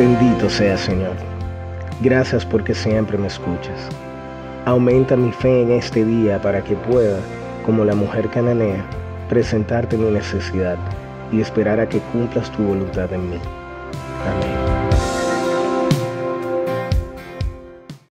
Bendito sea Señor. Gracias porque siempre me escuchas. Aumenta mi fe en este día para que pueda, como la mujer cananea, presentarte mi necesidad y esperar a que cumplas tu voluntad en mí.